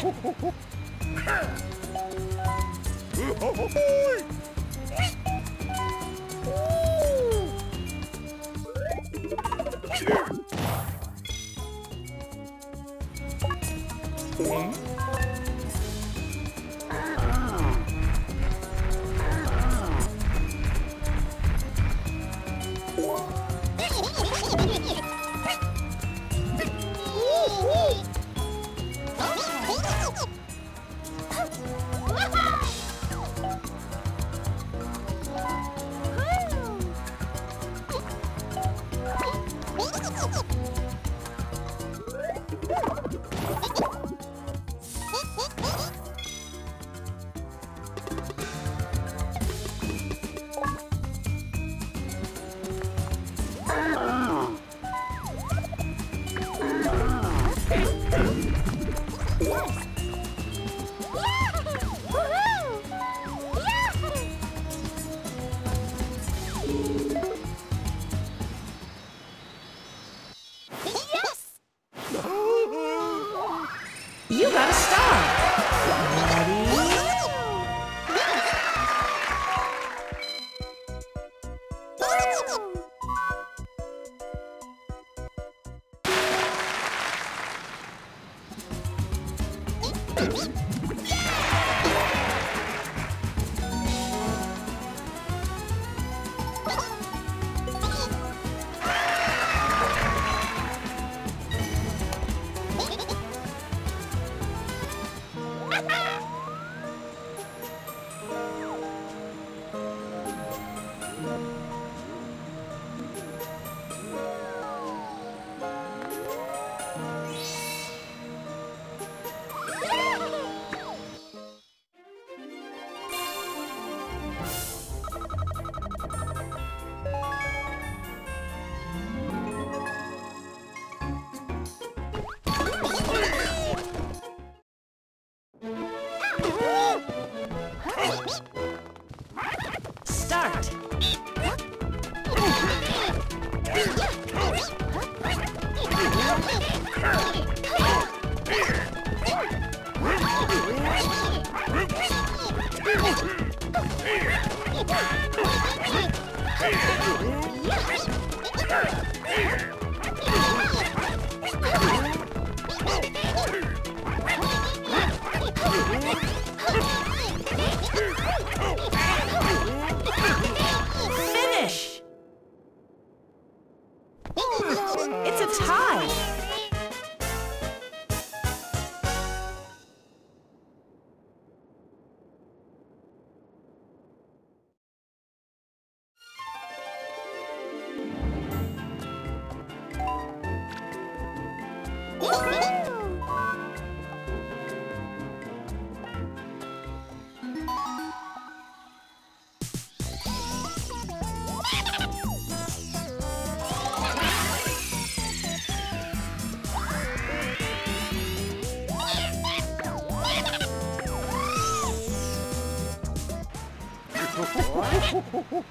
ほほほほ Three,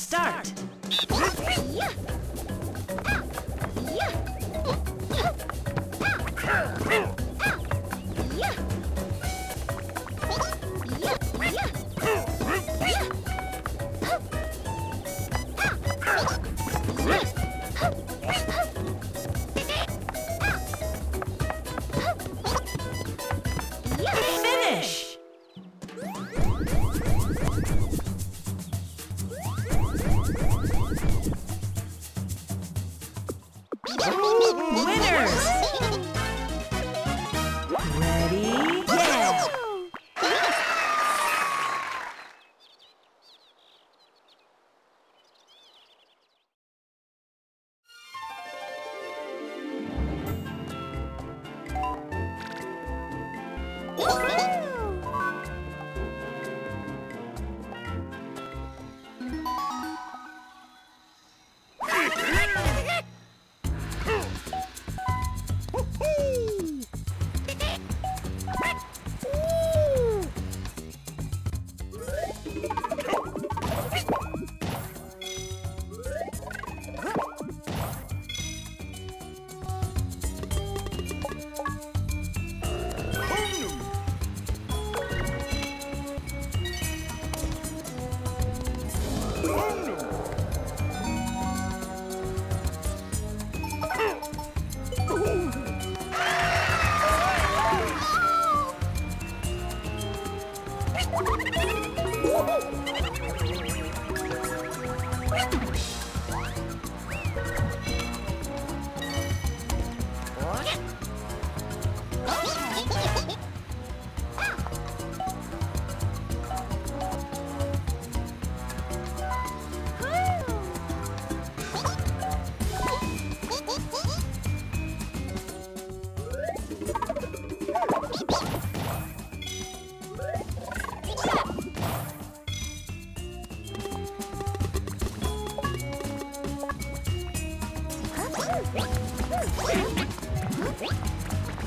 Start.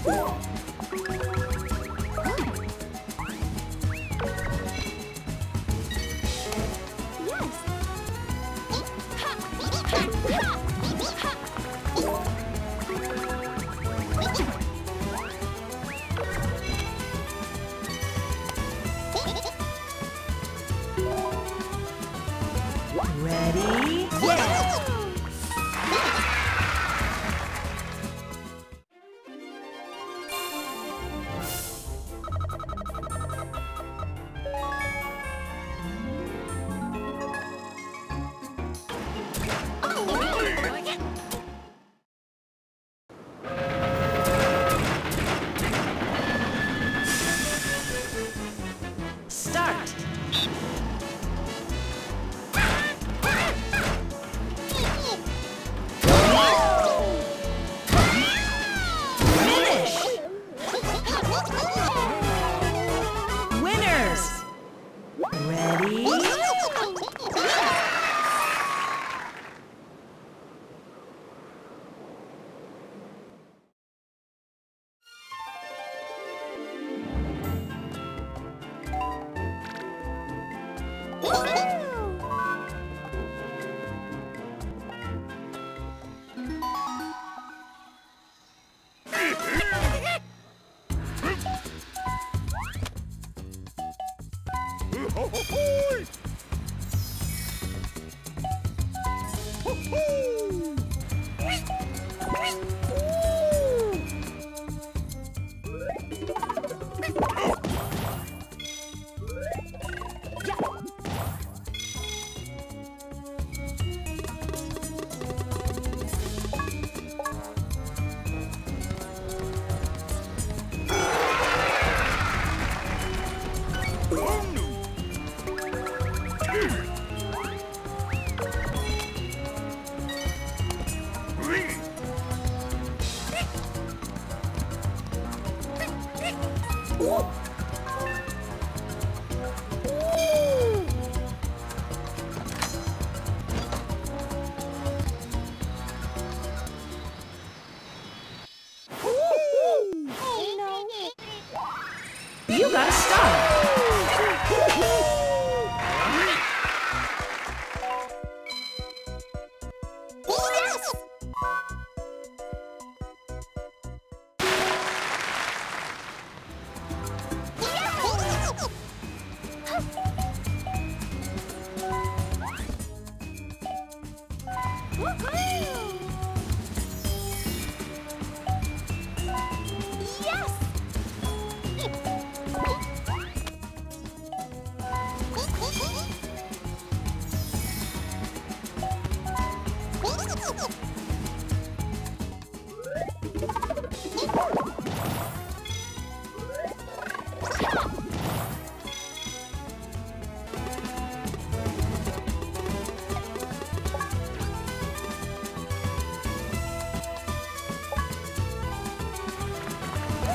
Ready?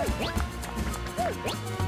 うん。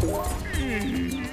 Mm.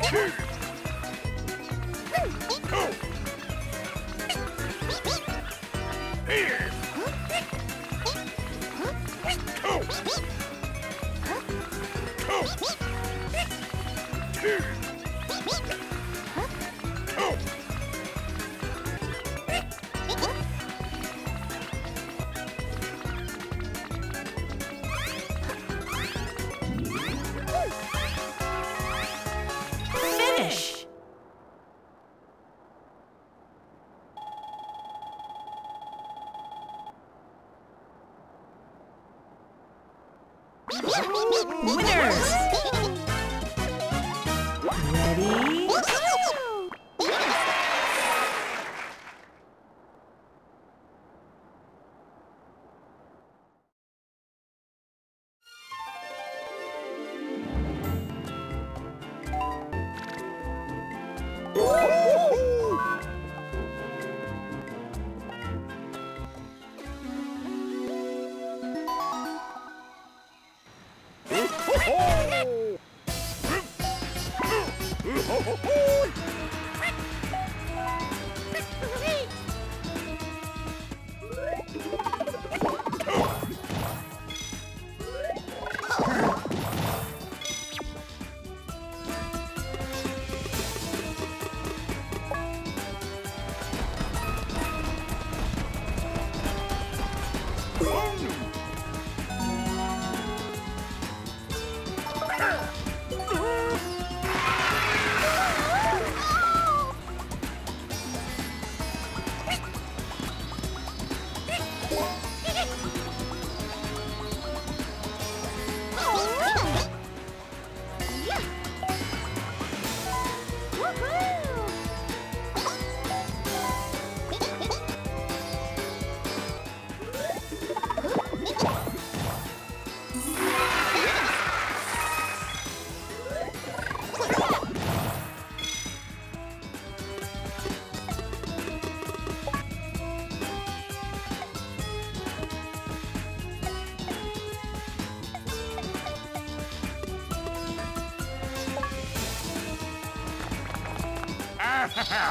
Two.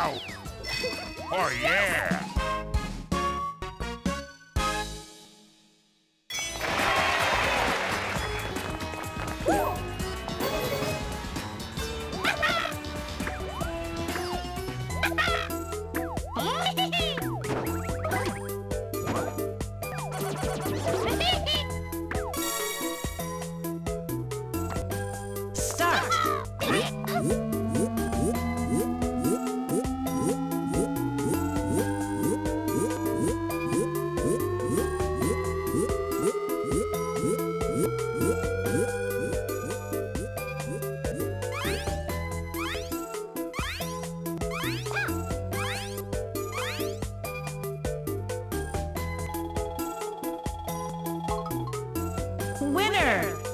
Wow! Oh, yeah! Winner.